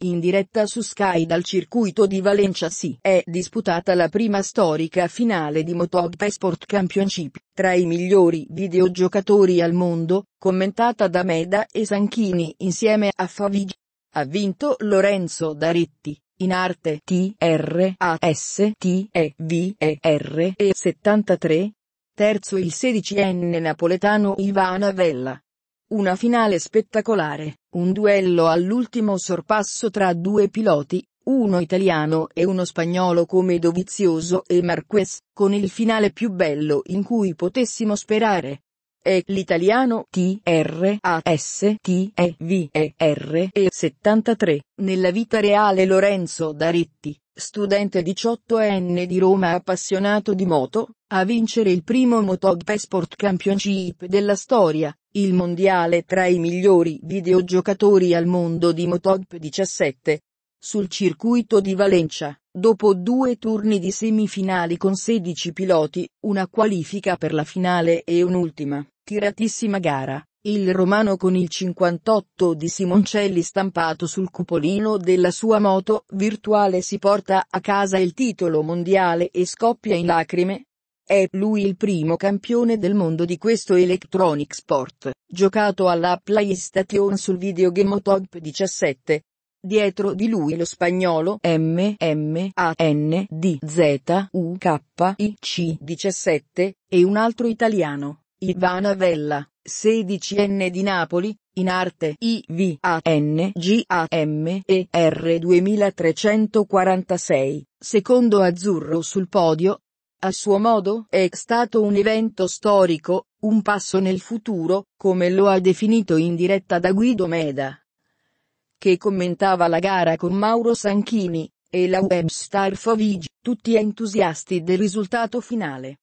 in diretta su Sky dal circuito di Valencia si è disputata la prima storica finale di MotoGP Sport Championship, tra i migliori videogiocatori al mondo, commentata da Meda e Sanchini insieme a Favig. Ha vinto Lorenzo Daretti, in arte T-R-A-S-T-E-V-E-R e 73. Terzo il sedicenne napoletano Ivana Vella. Una finale spettacolare, un duello all'ultimo sorpasso tra due piloti, uno italiano e uno spagnolo come Dovizioso e Marquez, con il finale più bello in cui potessimo sperare. È l'italiano T-R-A-S-T-E-V-E-R e 73, nella vita reale Lorenzo Daretti, studente 18enne di Roma appassionato di moto, a vincere il primo MotoGP Sport Championship della storia, il mondiale tra i migliori videogiocatori al mondo di MotoGP 17. Sul circuito di Valencia, dopo due turni di semifinali con 16 piloti, una qualifica per la finale e un'ultima, tiratissima gara, il romano con il 58 di Simoncelli stampato sul cupolino della sua moto virtuale si porta a casa il titolo mondiale e scoppia in lacrime. È lui il primo campione del mondo di questo electronic sport, giocato alla PlayStation sul videogame Top 17. Dietro di lui lo spagnolo M M A N D Z U K I C 17 e un altro italiano, Ivana Vella, 16enne di Napoli, in arte IVANGAMER 2346, secondo azzurro sul podio. A suo modo è stato un evento storico, un passo nel futuro, come lo ha definito in diretta da Guido Meda, che commentava la gara con Mauro Sanchini, e la webstar Favig, tutti entusiasti del risultato finale.